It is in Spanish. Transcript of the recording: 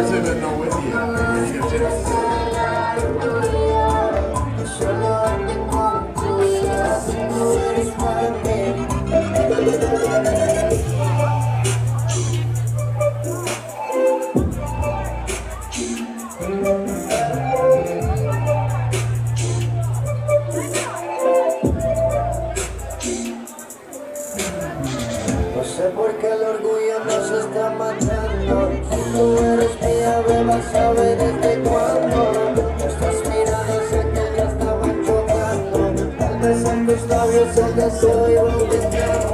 No. No sé por qué el orgullo nos está matando. Desde cuándo. Nuestras miradas que ya estaban chocando. Tal vez en tus labios el deseo iba